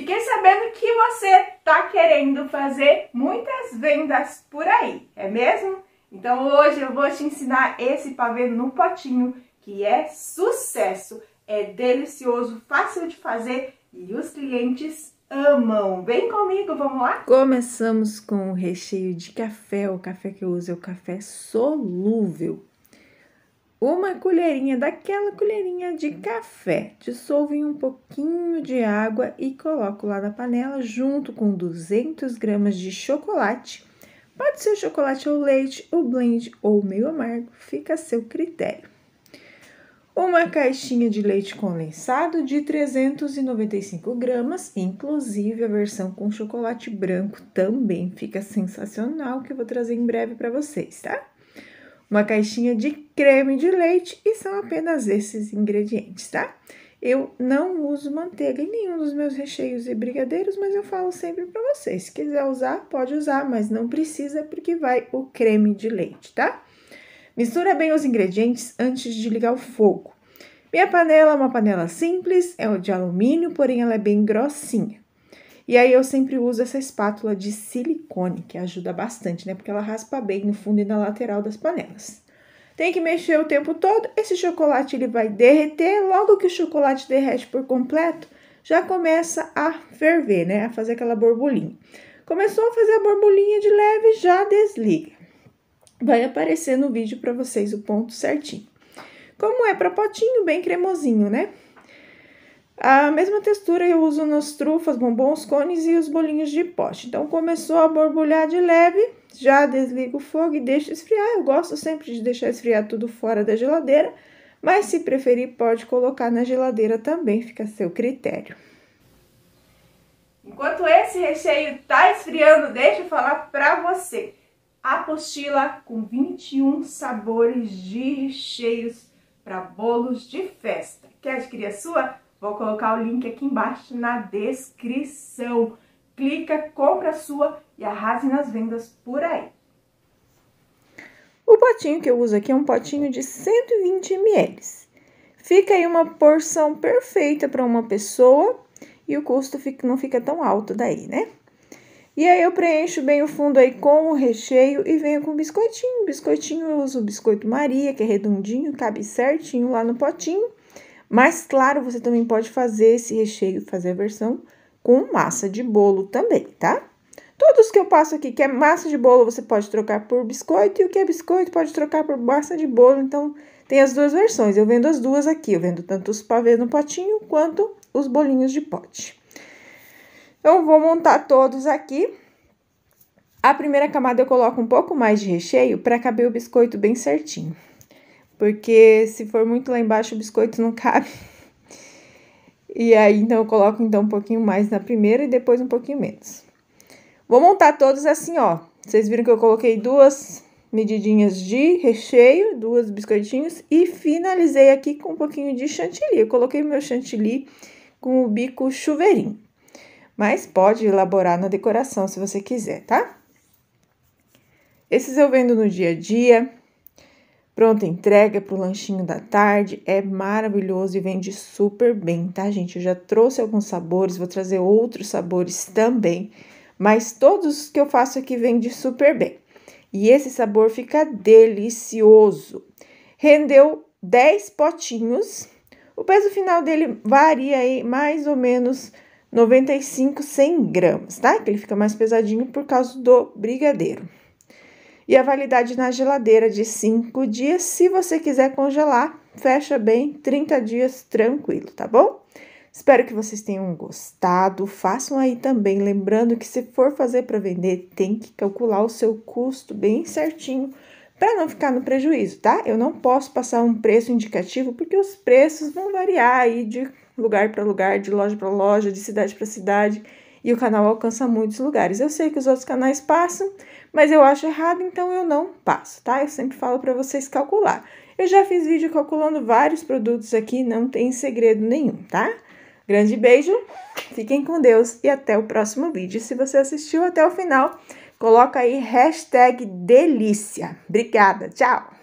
Fiquei sabendo que você tá querendo fazer muitas vendas por aí, é mesmo? Então hoje eu vou te ensinar esse pavê no potinho que é sucesso, é delicioso, fácil de fazer e os clientes amam. Vem comigo, vamos lá? Começamos com o recheio de café. O café que eu uso é o café solúvel uma colherinha daquela colherinha de café. Dissolvo em um pouquinho de água e coloco lá na panela junto com 200 gramas de chocolate. Pode ser chocolate ao leite, o blend ou meio amargo, fica a seu critério. Uma caixinha de leite condensado de 395 gramas, inclusive a versão com chocolate branco também fica sensacional, que eu vou trazer em breve para vocês, tá? uma caixinha de creme de leite e são apenas esses ingredientes, tá? Eu não uso manteiga em nenhum dos meus recheios e brigadeiros, mas eu falo sempre para vocês, se quiser usar, pode usar, mas não precisa porque vai o creme de leite, tá? Mistura bem os ingredientes antes de ligar o fogo. Minha panela é uma panela simples, é de alumínio, porém ela é bem grossinha. E aí eu sempre uso essa espátula de silicone, que ajuda bastante, né? Porque ela raspa bem no fundo e na lateral das panelas. Tem que mexer o tempo todo. Esse chocolate ele vai derreter. Logo que o chocolate derrete por completo, já começa a ferver, né? A fazer aquela borbulhinha. Começou a fazer a borbulhinha de leve, já desliga. Vai aparecer no vídeo para vocês o ponto certinho. Como é para potinho, bem cremosinho, né? A mesma textura eu uso nas trufas, bombons, cones e os bolinhos de pote. Então, começou a borbulhar de leve, já desligo o fogo e deixo esfriar. Eu gosto sempre de deixar esfriar tudo fora da geladeira, mas se preferir, pode colocar na geladeira também, fica a seu critério. Enquanto esse recheio tá esfriando, deixa eu falar para você. Apostila com 21 sabores de recheios para bolos de festa. Quer adquirir a sua? Vou colocar o link aqui embaixo na descrição. Clica, compra a sua e arrase nas vendas por aí. O potinho que eu uso aqui é um potinho de 120 ml. Fica aí uma porção perfeita para uma pessoa e o custo não fica tão alto daí, né? E aí eu preencho bem o fundo aí com o recheio e venho com biscoitinho. Biscoitinho eu uso o biscoito Maria, que é redondinho, cabe certinho lá no potinho. Mas, claro, você também pode fazer esse recheio, fazer a versão com massa de bolo também, tá? Todos que eu passo aqui, que é massa de bolo, você pode trocar por biscoito, e o que é biscoito pode trocar por massa de bolo. Então, tem as duas versões. Eu vendo as duas aqui. Eu vendo tanto os pavês no potinho, quanto os bolinhos de pote. Então, vou montar todos aqui. A primeira camada eu coloco um pouco mais de recheio para caber o biscoito bem certinho porque se for muito lá embaixo o biscoito não cabe. E aí, então, eu coloco então um pouquinho mais na primeira e depois um pouquinho menos. Vou montar todos assim, ó. Vocês viram que eu coloquei duas medidinhas de recheio, duas biscoitinhos e finalizei aqui com um pouquinho de chantilly. Eu coloquei meu chantilly com o bico chuveirinho. Mas pode elaborar na decoração se você quiser, tá? Esses eu vendo no dia a dia, Pronta entrega para o lanchinho da tarde, é maravilhoso e vende super bem, tá, gente? Eu já trouxe alguns sabores, vou trazer outros sabores também, mas todos que eu faço aqui vendem super bem. E esse sabor fica delicioso. Rendeu 10 potinhos. O peso final dele varia aí mais ou menos 95, 100 gramas, tá? Que ele fica mais pesadinho por causa do brigadeiro e a validade na geladeira de 5 dias. Se você quiser congelar, fecha bem 30 dias tranquilo, tá bom? Espero que vocês tenham gostado. Façam aí também, lembrando que se for fazer para vender, tem que calcular o seu custo bem certinho para não ficar no prejuízo, tá? Eu não posso passar um preço indicativo porque os preços vão variar aí de lugar para lugar, de loja para loja, de cidade para cidade e o canal alcança muitos lugares. Eu sei que os outros canais passam, mas eu acho errado, então eu não passo, tá? Eu sempre falo para vocês calcular. Eu já fiz vídeo calculando vários produtos aqui, não tem segredo nenhum, tá? Grande beijo, fiquem com Deus e até o próximo vídeo. Se você assistiu até o final, coloca aí hashtag delícia. Obrigada, tchau!